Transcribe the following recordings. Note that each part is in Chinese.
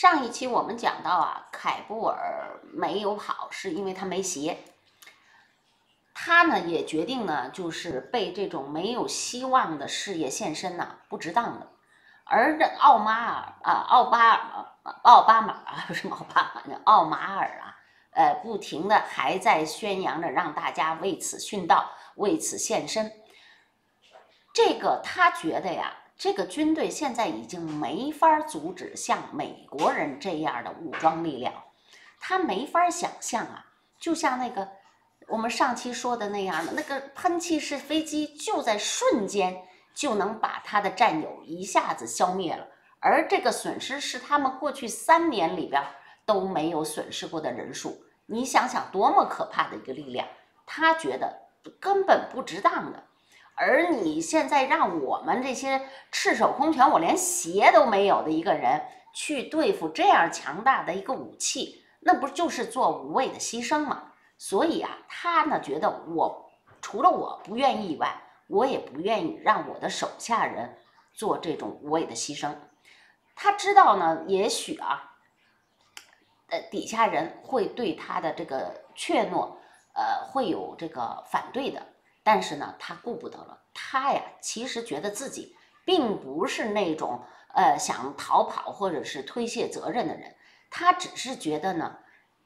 上一期我们讲到啊，凯布尔没有跑，是因为他没鞋。他呢也决定呢，就是被这种没有希望的事业献身呐，不值当的。而这奥马尔啊，奥巴、奥巴马啊，什么奥巴马？奥马尔啊，呃，不停的还在宣扬着让大家为此殉道，为此献身。这个他觉得呀。这个军队现在已经没法阻止像美国人这样的武装力量，他没法想象啊，就像那个我们上期说的那样的，那个喷气式飞机就在瞬间就能把他的战友一下子消灭了，而这个损失是他们过去三年里边都没有损失过的人数，你想想多么可怕的一个力量，他觉得根本不值当的。而你现在让我们这些赤手空拳，我连鞋都没有的一个人去对付这样强大的一个武器，那不就是做无谓的牺牲吗？所以啊，他呢觉得我除了我不愿意以外，我也不愿意让我的手下人做这种无谓的牺牲。他知道呢，也许啊，呃，底下人会对他的这个怯懦，呃，会有这个反对的。但是呢，他顾不得了。他呀，其实觉得自己并不是那种呃想逃跑或者是推卸责任的人。他只是觉得呢，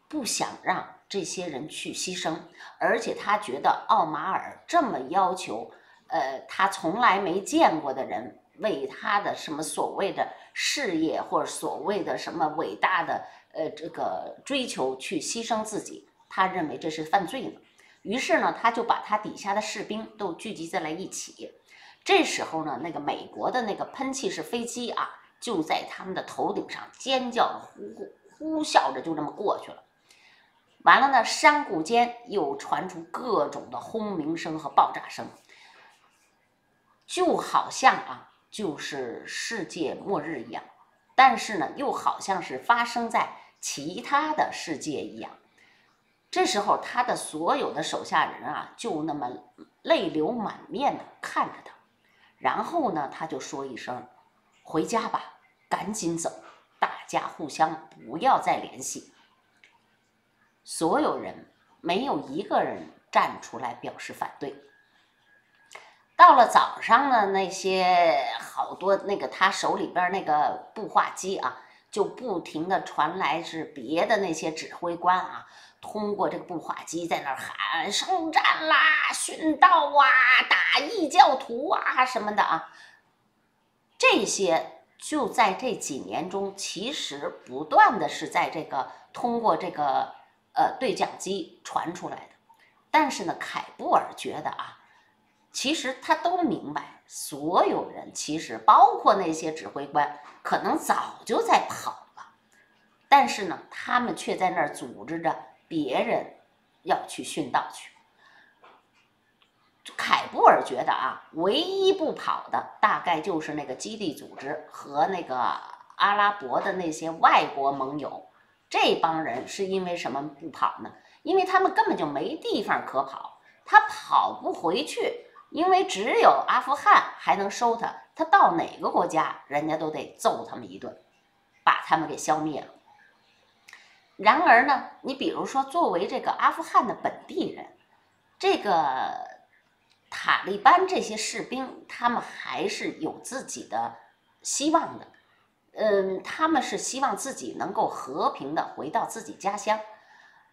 不想让这些人去牺牲，而且他觉得奥马尔这么要求，呃，他从来没见过的人为他的什么所谓的事业或者所谓的什么伟大的呃这个追求去牺牲自己，他认为这是犯罪呢。于是呢，他就把他底下的士兵都聚集在了一起。这时候呢，那个美国的那个喷气式飞机啊，就在他们的头顶上尖叫、呼呼啸着，就这么过去了。完了呢，山谷间又传出各种的轰鸣声和爆炸声，就好像啊，就是世界末日一样。但是呢，又好像是发生在其他的世界一样。这时候，他的所有的手下人啊，就那么泪流满面的看着他，然后呢，他就说一声：“回家吧，赶紧走，大家互相不要再联系。”所有人没有一个人站出来表示反对。到了早上呢，那些好多那个他手里边那个步话机啊，就不停的传来是别的那些指挥官啊。通过这个步话机在那儿喊圣战啦、殉道啊、打异教徒啊什么的啊，这些就在这几年中，其实不断的是在这个通过这个呃对讲机传出来的。但是呢，凯布尔觉得啊，其实他都明白，所有人其实包括那些指挥官，可能早就在跑了，但是呢，他们却在那儿组织着。别人要去殉道去，凯布尔觉得啊，唯一不跑的大概就是那个基地组织和那个阿拉伯的那些外国盟友。这帮人是因为什么不跑呢？因为他们根本就没地方可跑，他跑不回去，因为只有阿富汗还能收他，他到哪个国家，人家都得揍他们一顿，把他们给消灭了。然而呢，你比如说，作为这个阿富汗的本地人，这个塔利班这些士兵，他们还是有自己的希望的。嗯，他们是希望自己能够和平的回到自己家乡，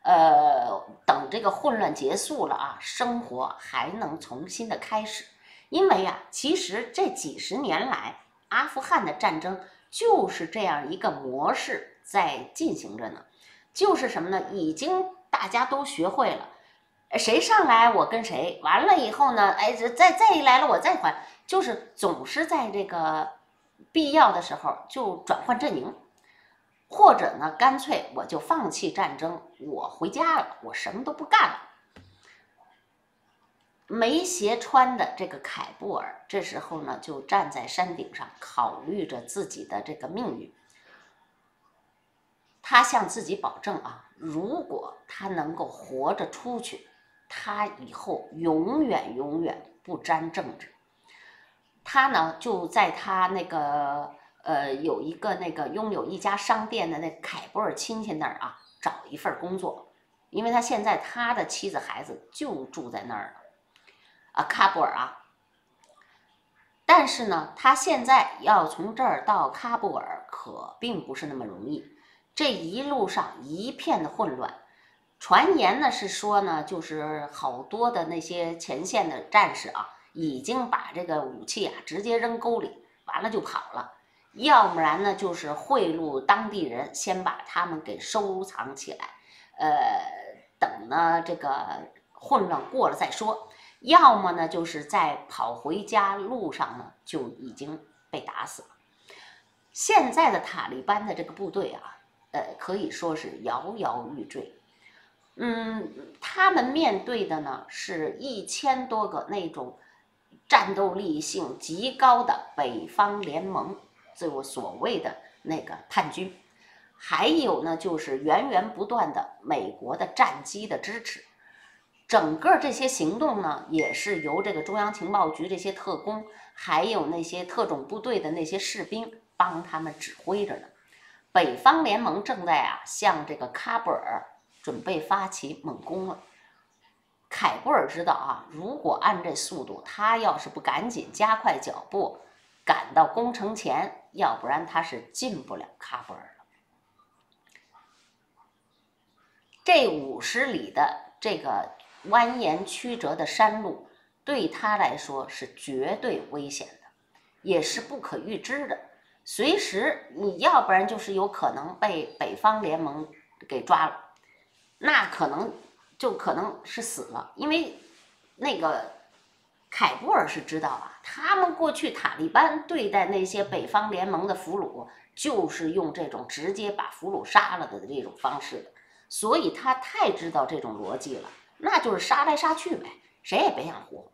呃，等这个混乱结束了啊，生活还能重新的开始。因为啊，其实这几十年来，阿富汗的战争就是这样一个模式在进行着呢。就是什么呢？已经大家都学会了，谁上来我跟谁。完了以后呢，哎，再再一来了我再还，就是总是在这个必要的时候就转换阵营，或者呢，干脆我就放弃战争，我回家了，我什么都不干了。没鞋穿的这个凯布尔，这时候呢，就站在山顶上，考虑着自己的这个命运。他向自己保证啊，如果他能够活着出去，他以后永远永远不沾政治。他呢，就在他那个呃，有一个那个拥有一家商店的那凯布尔亲戚那儿啊，找一份工作，因为他现在他的妻子孩子就住在那儿了啊，喀布尔啊。但是呢，他现在要从这儿到喀布尔可并不是那么容易，这一路上一片的混乱。传言呢是说呢，就是好多的那些前线的战士啊，已经把这个武器啊直接扔沟里，完了就跑了；要不然呢，就是贿赂当地人，先把他们给收藏起来，呃，等呢这个混乱过了再说；要么呢，就是在跑回家路上呢就已经被打死了。现在的塔利班的这个部队啊，呃，可以说是摇摇欲坠。嗯，他们面对的呢是一千多个那种战斗力性极高的北方联盟，就所谓的那个叛军，还有呢就是源源不断的美国的战机的支持。整个这些行动呢，也是由这个中央情报局这些特工，还有那些特种部队的那些士兵帮他们指挥着呢。北方联盟正在啊向这个喀布尔。准备发起猛攻了。凯布尔知道啊，如果按这速度，他要是不赶紧加快脚步，赶到攻城前，要不然他是进不了喀布尔了。这五十里的这个蜿蜒曲折的山路，对他来说是绝对危险的，也是不可预知的。随时你要不然就是有可能被北方联盟给抓了。那可能就可能是死了，因为那个凯布尔是知道啊，他们过去塔利班对待那些北方联盟的俘虏，就是用这种直接把俘虏杀了的这种方式的，所以他太知道这种逻辑了，那就是杀来杀去呗，谁也别想活。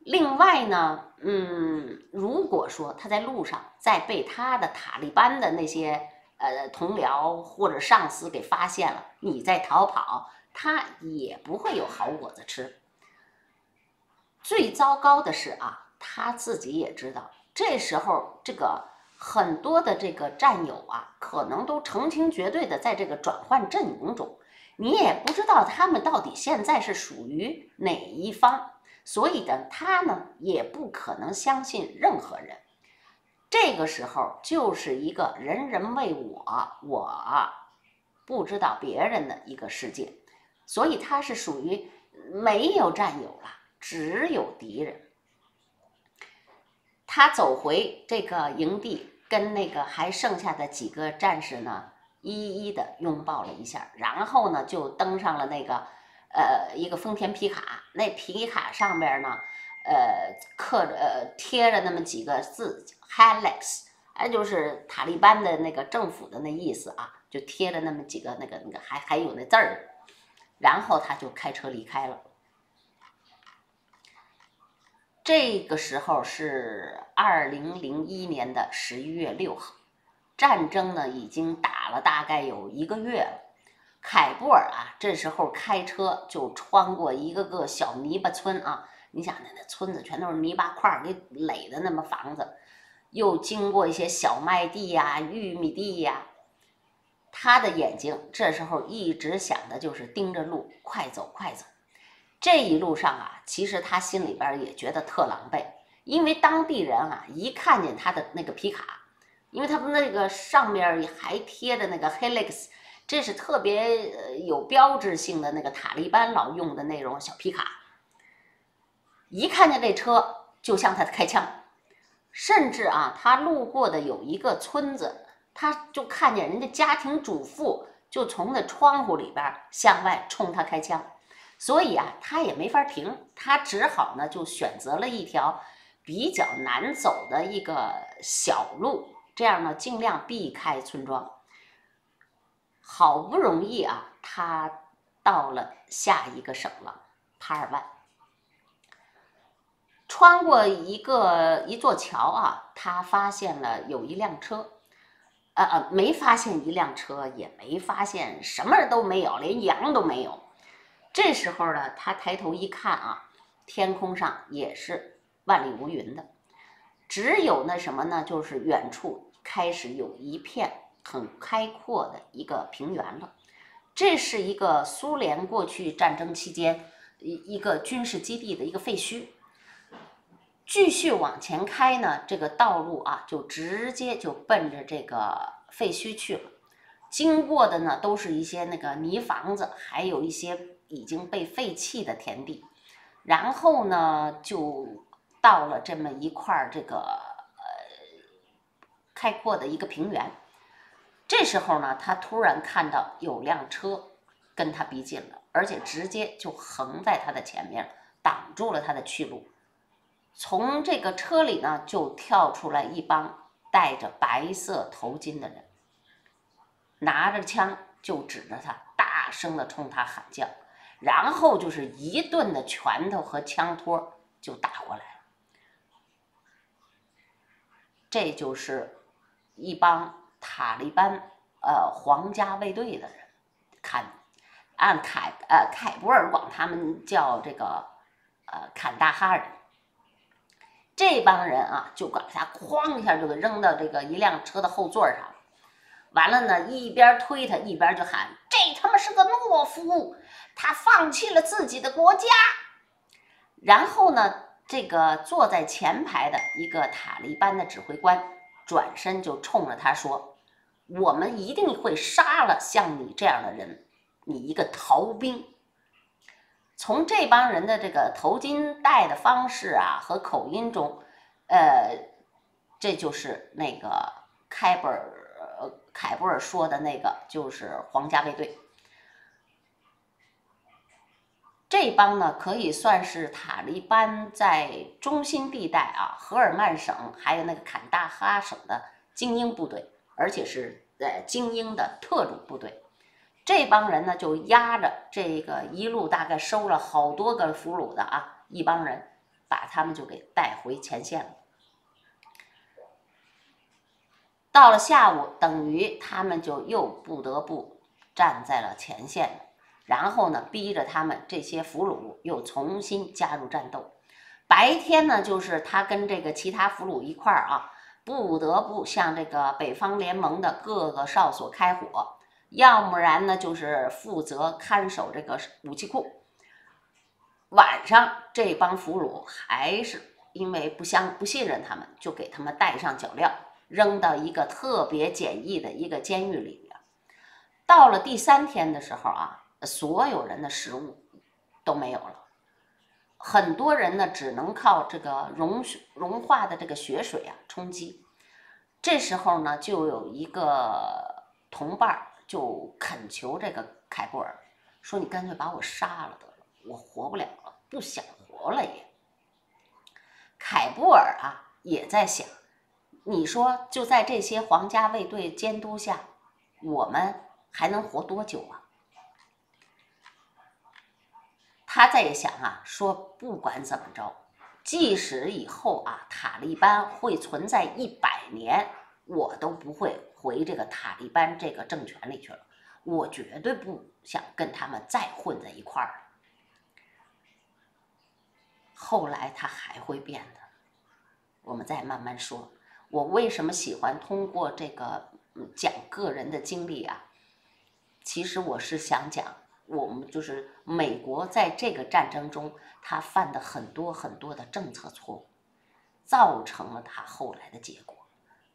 另外呢，嗯，如果说他在路上再被他的塔利班的那些。呃，同僚或者上司给发现了你在逃跑，他也不会有好果子吃。最糟糕的是啊，他自己也知道，这时候这个很多的这个战友啊，可能都成群结队的在这个转换阵营中，你也不知道他们到底现在是属于哪一方，所以呢，他呢也不可能相信任何人。这个时候就是一个人人为我，我不知道别人的一个世界，所以他是属于没有战友了，只有敌人。他走回这个营地，跟那个还剩下的几个战士呢，一一的拥抱了一下，然后呢就登上了那个呃一个丰田皮卡，那皮卡上边呢。呃，刻着呃贴着那么几个字 h a l e x 哎，就是塔利班的那个政府的那意思啊，就贴着那么几个那个那个还还有那字儿，然后他就开车离开了。这个时候是二零零一年的十一月六号，战争呢已经打了大概有一个月了。凯布尔啊，这时候开车就穿过一个个小泥巴村啊。你想那那村子全都是泥巴块儿给垒的，那么房子，又经过一些小麦地呀、玉米地呀，他的眼睛这时候一直想的就是盯着路，快走快走。这一路上啊，其实他心里边也觉得特狼狈，因为当地人啊一看见他的那个皮卡，因为他们那个上面还贴着那个 Helix，这是特别有标志性的那个塔利班老用的那种小皮卡。一看见这车就向他开枪，甚至啊，他路过的有一个村子，他就看见人家家庭主妇就从那窗户里边向外冲他开枪，所以啊，他也没法停，他只好呢就选择了一条比较难走的一个小路，这样呢尽量避开村庄。好不容易啊，他到了下一个省了，帕尔万。穿过一个一座桥啊，他发现了有一辆车，呃呃，没发现一辆车，也没发现什么都没有，连羊都没有。这时候呢，他抬头一看啊，天空上也是万里无云的，只有那什么呢，就是远处开始有一片很开阔的一个平原了。这是一个苏联过去战争期间一一个军事基地的一个废墟。继续往前开呢，这个道路啊，就直接就奔着这个废墟去了。经过的呢，都是一些那个泥房子，还有一些已经被废弃的田地。然后呢，就到了这么一块这个呃开阔的一个平原。这时候呢，他突然看到有辆车跟他逼近了，而且直接就横在他的前面，挡住了他的去路。从这个车里呢，就跳出来一帮戴着白色头巾的人，拿着枪就指着他，大声的冲他喊叫，然后就是一顿的拳头和枪托就打过来了。这就是一帮塔利班呃皇家卫队的人，坎按凯呃凯布尔管他们叫这个呃坎大哈人。这帮人啊，就把他哐一下就给扔到这个一辆车的后座上，完了呢，一边推他一边就喊：“这他妈是个懦夫，他放弃了自己的国家。”然后呢，这个坐在前排的一个塔利班的指挥官转身就冲着他说：“我们一定会杀了像你这样的人，你一个逃兵。”从这帮人的这个头巾戴的方式啊和口音中，呃，这就是那个开布尔凯布尔说的那个，就是皇家卫队。这帮呢可以算是塔利班在中心地带啊，赫尔曼省还有那个坎大哈省的精英部队，而且是呃精英的特种部队。这帮人呢，就压着这个一路大概收了好多个俘虏的啊，一帮人把他们就给带回前线了。到了下午，等于他们就又不得不站在了前线，然后呢，逼着他们这些俘虏又重新加入战斗。白天呢，就是他跟这个其他俘虏一块儿啊，不得不向这个北方联盟的各个哨所开火。要不然呢，就是负责看守这个武器库。晚上这帮俘虏还是因为不相不信任他们，就给他们带上脚镣，扔到一个特别简易的一个监狱里边。到了第三天的时候啊，所有人的食物都没有了，很多人呢只能靠这个融融化的这个血水啊充饥。这时候呢，就有一个同伴。就恳求这个凯布尔说：“你干脆把我杀了得了，我活不了了，不想活了也。”凯布尔啊也在想：“你说就在这些皇家卫队监督下，我们还能活多久啊？”他在想啊，说不管怎么着，即使以后啊塔利班会存在一百年，我都不会。回这个塔利班这个政权里去了，我绝对不想跟他们再混在一块儿。后来他还会变的，我们再慢慢说。我为什么喜欢通过这个讲个人的经历啊？其实我是想讲，我们就是美国在这个战争中他犯的很多很多的政策错误，造成了他后来的结果。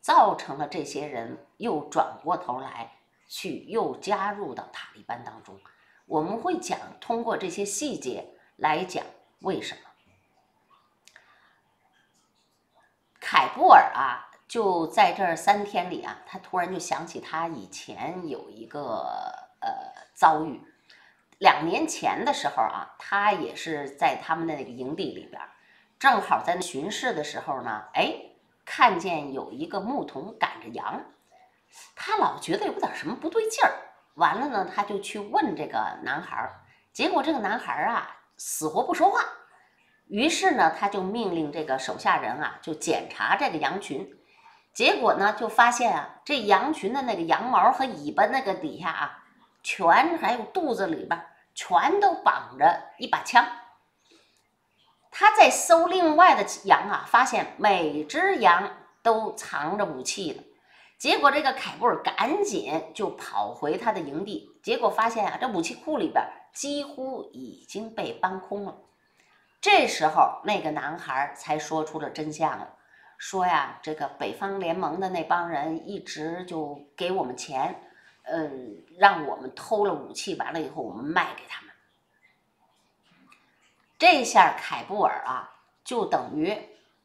造成了这些人又转过头来去又加入到塔利班当中。我们会讲通过这些细节来讲为什么。凯布尔啊，就在这三天里啊，他突然就想起他以前有一个呃遭遇。两年前的时候啊，他也是在他们的那个营地里边，正好在那巡视的时候呢，哎。看见有一个牧童赶着羊，他老觉得有点什么不对劲儿。完了呢，他就去问这个男孩儿，结果这个男孩儿啊死活不说话。于是呢，他就命令这个手下人啊，就检查这个羊群。结果呢，就发现啊，这羊群的那个羊毛和尾巴那个底下啊，全还有肚子里边全都绑着一把枪。他在搜另外的羊啊，发现每只羊都藏着武器的，结果这个凯布尔赶紧就跑回他的营地，结果发现啊，这武器库里边几乎已经被搬空了。这时候，那个男孩才说出了真相了，说呀，这个北方联盟的那帮人一直就给我们钱，嗯，让我们偷了武器，完了以后我们卖给他们。这下凯布尔啊，就等于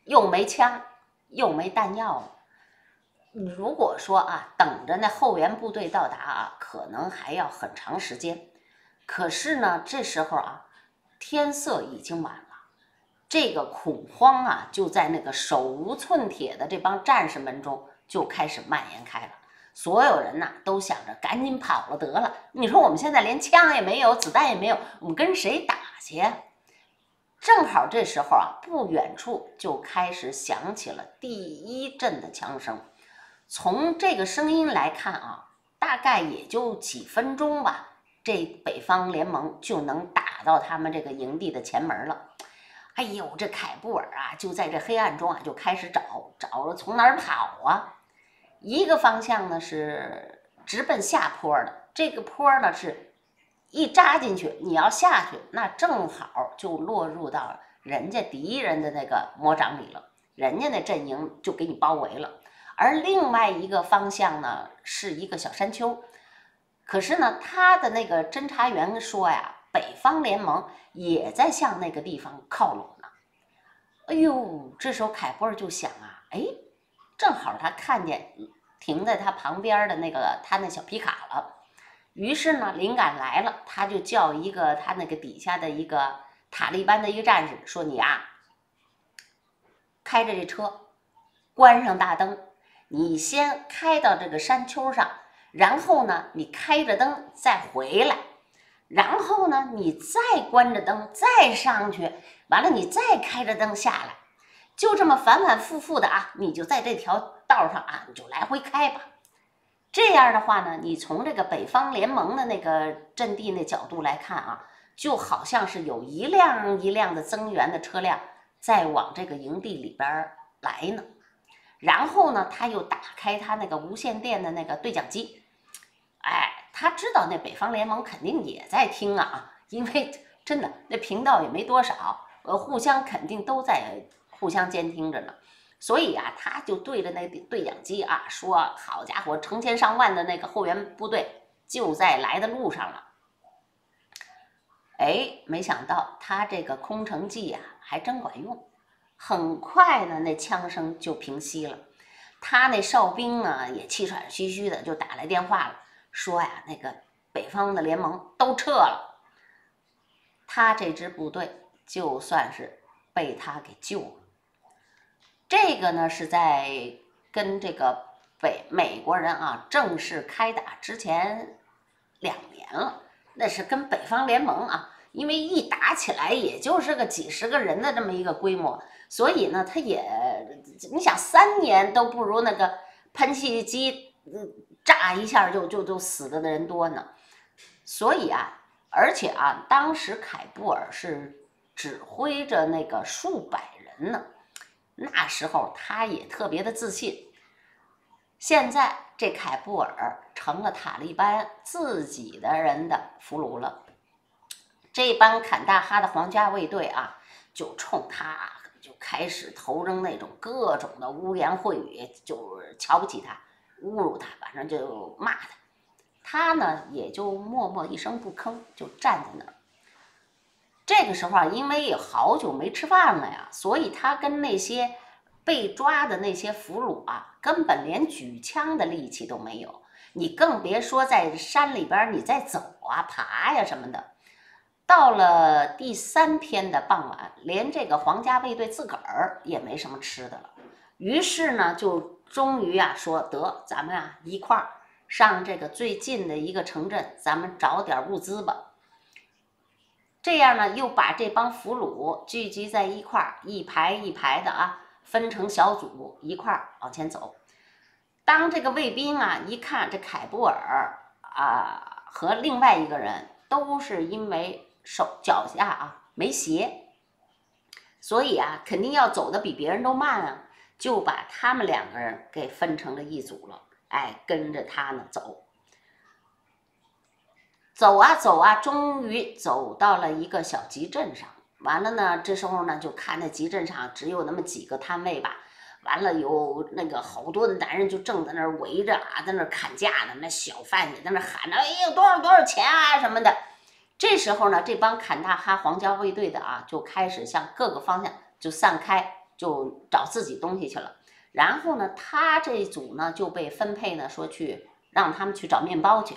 又没枪，又没弹药了。如果说啊，等着那后援部队到达啊，可能还要很长时间。可是呢，这时候啊，天色已经晚了，这个恐慌啊，就在那个手无寸铁的这帮战士们中就开始蔓延开了。所有人呐，都想着赶紧跑了得了。你说我们现在连枪也没有，子弹也没有，我们跟谁打去？正好这时候啊，不远处就开始响起了第一阵的枪声。从这个声音来看啊，大概也就几分钟吧，这北方联盟就能打到他们这个营地的前门了。哎呦，这凯布尔啊，就在这黑暗中啊，就开始找，找了从哪儿跑啊？一个方向呢是直奔下坡的，这个坡呢是一扎进去，你要下去，那正好就落入到人家敌人的那个魔掌里了，人家那阵营就给你包围了。而另外一个方向呢，是一个小山丘。可是呢，他的那个侦查员说呀，北方联盟也在向那个地方靠拢呢。哎呦，这时候凯布尔就想啊，哎，正好他看见停在他旁边的那个他那小皮卡了。于是呢，灵感来了，他就叫一个他那个底下的一个塔利班的一个战士说：“你啊，开着这车，关上大灯。”你先开到这个山丘上，然后呢，你开着灯再回来，然后呢，你再关着灯再上去，完了你再开着灯下来，就这么反反复复的啊，你就在这条道上啊，你就来回开吧。这样的话呢，你从这个北方联盟的那个阵地那角度来看啊，就好像是有一辆一辆的增援的车辆在往这个营地里边来呢。然后呢，他又打开他那个无线电的那个对讲机，哎，他知道那北方联盟肯定也在听啊，因为真的那频道也没多少，呃，互相肯定都在互相监听着呢，所以啊，他就对着那对讲机啊说：“好家伙，成千上万的那个后援部队就在来的路上了。”哎，没想到他这个空城计啊，还真管用。很快呢，那枪声就平息了。他那哨兵呢，也气喘吁吁的就打来电话了，说呀，那个北方的联盟都撤了。他这支部队就算是被他给救了。这个呢，是在跟这个北美国人啊正式开打之前两年了。那是跟北方联盟啊，因为一打起来也就是个几十个人的这么一个规模。所以呢，他也，你想三年都不如那个喷气机，炸一下就就就死的的人多呢。所以啊，而且啊，当时凯布尔是指挥着那个数百人呢，那时候他也特别的自信。现在这凯布尔成了塔利班自己的人的俘虏了，这帮坎大哈的皇家卫队啊，就冲他。就开始投扔那种各种的污言秽语，就是瞧不起他，侮辱他，反正就骂他。他呢也就默默一声不吭，就站在那儿。这个时候啊，因为也好久没吃饭了呀，所以他跟那些被抓的那些俘虏啊，根本连举枪的力气都没有。你更别说在山里边你再走啊、爬呀什么的。到了第三天的傍晚，连这个皇家卫队自个儿也没什么吃的了。于是呢，就终于啊说得，咱们啊一块儿上这个最近的一个城镇，咱们找点物资吧。这样呢，又把这帮俘虏聚集在一块儿，一排一排的啊，分成小组一块儿往前走。当这个卫兵啊一看这凯布尔啊和另外一个人都是因为。手脚下啊没鞋，所以啊肯定要走的比别人都慢啊，就把他们两个人给分成了一组了。哎，跟着他呢走，走啊走啊，终于走到了一个小集镇上。完了呢，这时候呢，就看那集镇上只有那么几个摊位吧。完了，有那个好多的男人就正在那儿围着啊，在那儿砍价呢。那小贩也在那儿喊着：“哎呦，多少多少钱啊什么的。”这时候呢，这帮砍大哈皇家卫队的啊，就开始向各个方向就散开，就找自己东西去了。然后呢，他这一组呢就被分配呢，说去让他们去找面包去。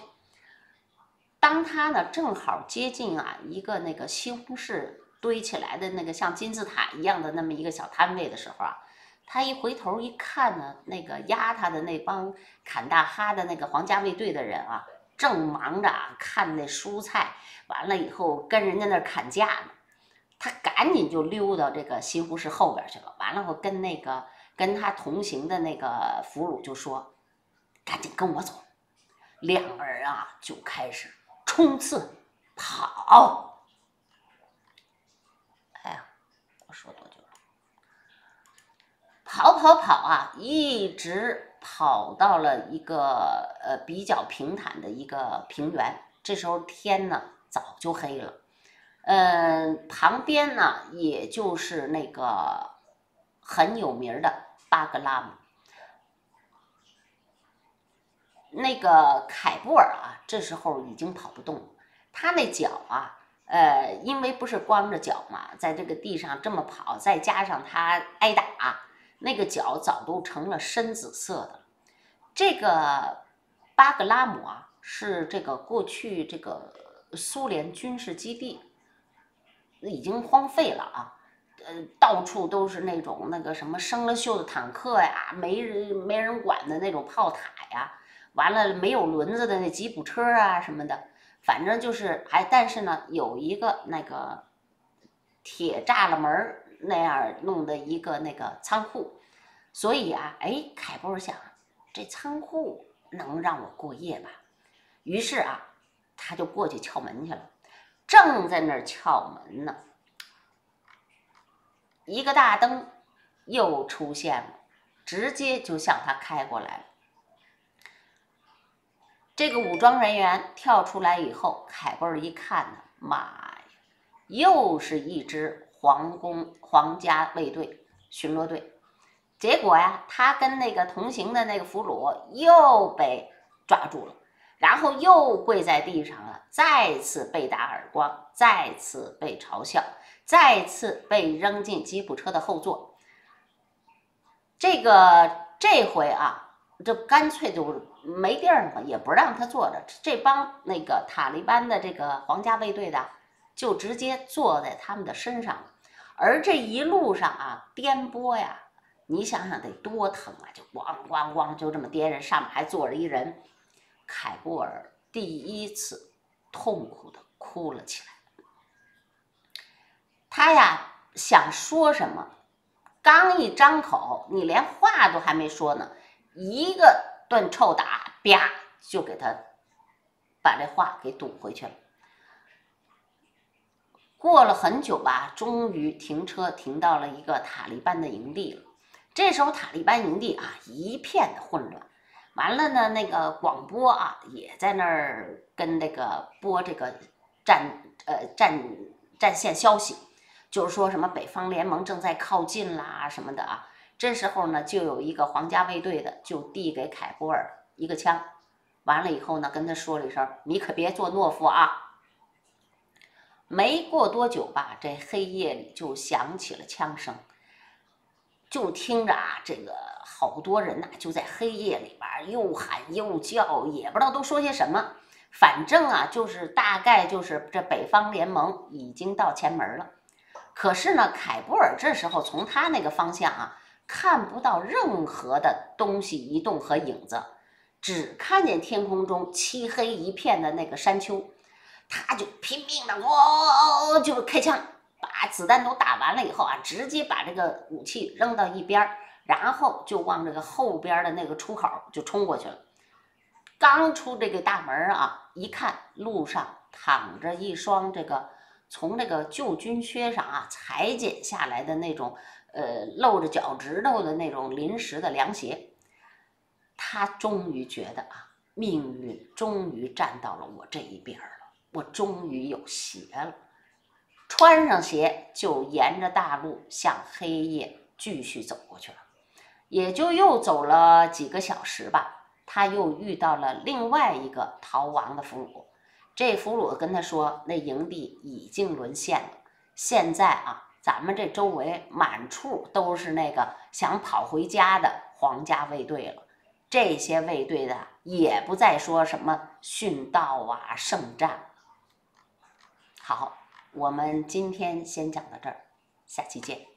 当他呢正好接近啊一个那个西红柿堆起来的那个像金字塔一样的那么一个小摊位的时候啊。他一回头一看呢，那个压他的那帮坎大哈的那个皇家卫队的人啊，正忙着啊看那蔬菜，完了以后跟人家那砍价呢。他赶紧就溜到这个西红柿后边去了。完了后跟那个跟他同行的那个俘虏就说：“赶紧跟我走。”两个人啊就开始冲刺跑。哎呀，我说多久了？跑跑跑啊，一直跑到了一个呃比较平坦的一个平原。这时候天呢早就黑了，嗯，旁边呢也就是那个很有名的巴格拉姆。那个凯布尔啊，这时候已经跑不动了，他那脚啊，呃，因为不是光着脚嘛，在这个地上这么跑，再加上他挨打。那个脚早都成了深紫色的。这个巴格拉姆啊，是这个过去这个苏联军事基地，已经荒废了啊。呃，到处都是那种那个什么生了锈的坦克呀，没人没人管的那种炮塔呀，完了没有轮子的那吉普车啊什么的，反正就是还但是呢，有一个那个铁栅栏门。那样弄的一个那个仓库，所以啊，哎，凯波想，这仓库能让我过夜吧？于是啊，他就过去敲门去了。正在那儿敲门呢，一个大灯又出现了，直接就向他开过来了。这个武装人员跳出来以后，凯波尔一看呢，妈呀，又是一支。皇宫皇家卫队巡逻队，结果呀，他跟那个同行的那个俘虏又被抓住了，然后又跪在地上了，再次被打耳光，再次被嘲笑，再次被扔进吉普车的后座。这个这回啊，这干脆就没地儿了，也不让他坐着。这帮那个塔利班的这个皇家卫队的，就直接坐在他们的身上。而这一路上啊，颠簸呀，你想想得多疼啊！就咣咣咣，就这么颠着，上面还坐着一人。凯布尔第一次痛苦的哭了起来。他呀想说什么，刚一张口，你连话都还没说呢，一个顿臭打，啪就给他把这话给堵回去了。过了很久吧，终于停车停到了一个塔利班的营地了。这时候塔利班营地啊一片的混乱，完了呢，那个广播啊也在那儿跟那个播这个战呃战战线消息，就是说什么北方联盟正在靠近啦什么的啊。这时候呢，就有一个皇家卫队的就递给凯波尔一个枪，完了以后呢，跟他说了一声：“你可别做懦夫啊。”没过多久吧，这黑夜里就响起了枪声，就听着啊，这个好多人呐，就在黑夜里边又喊又叫，也不知道都说些什么。反正啊，就是大概就是这北方联盟已经到前门了。可是呢，凯布尔这时候从他那个方向啊，看不到任何的东西移动和影子，只看见天空中漆黑一片的那个山丘。他就拼命的哦，就开枪，把子弹都打完了以后啊，直接把这个武器扔到一边儿，然后就往这个后边的那个出口就冲过去了。刚出这个大门啊，一看路上躺着一双这个从那个旧军靴上啊裁剪下来的那种呃露着脚趾头的那种临时的凉鞋。他终于觉得啊，命运终于站到了我这一边了，我终于有鞋了。穿上鞋，就沿着大路向黑夜继续走过去了。也就又走了几个小时吧，他又遇到了另外一个逃亡的俘虏。这俘虏跟他说：“那营地已经沦陷了，现在啊，咱们这周围满处都是那个想跑回家的皇家卫队了。这些卫队的也不再说什么殉道啊、圣战。”好，我们今天先讲到这儿，下期见。